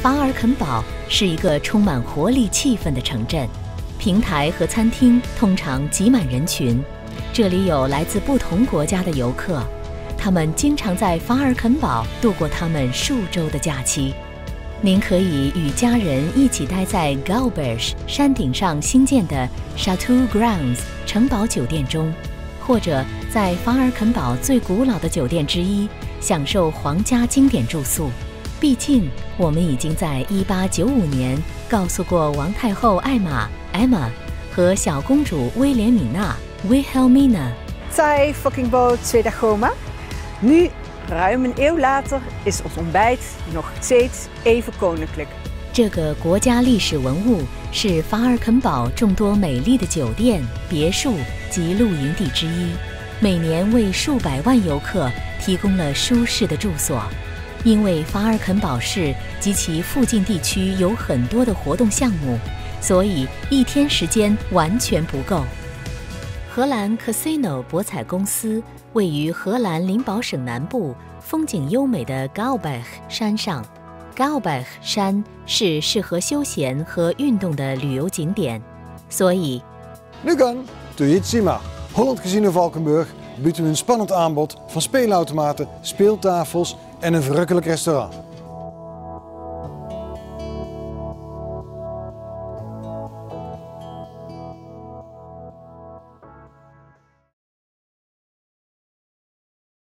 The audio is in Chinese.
法尔肯堡是一个充满活力气氛的城镇，平台和餐厅通常挤满人群。这里有来自不同国家的游客，他们经常在法尔肯堡度过他们数周的假期。您可以与家人一起待在 g a l b e r s 山顶上新建的 Chateau Grounds 城堡酒店中，或者在法尔肯堡最古老的酒店之一享受皇家经典住宿。毕竟，我们已经在1895年告诉过王太后艾玛 （Emma） 和小公主威廉米娜 （Wilhelmina）。在 fucking boat t w e e d a g o m a Nu, ruim een eeuw later, is ons ontbijt nog steeds even koninklijk. 这个国家历史文物是法尔肯堡众多美丽的酒店、别墅及露营地之一，每年为数百万游客提供了舒适的住所。因为法尔肯堡市及其附近地区有很多的活动项目，所以一天时间完全不够。荷兰 Casino 博彩公司位于荷兰林堡省南部，风景优美的 g a l b e c h 山上。g a l b e c h 山是适合休闲和运动的旅游景点，所以。Nu kan, doe je het zien maar. Holland Casino Valkenburg biedt u een spannend aanbod van speelautomaten, speeltafels. En een verrukkelijk restaurant.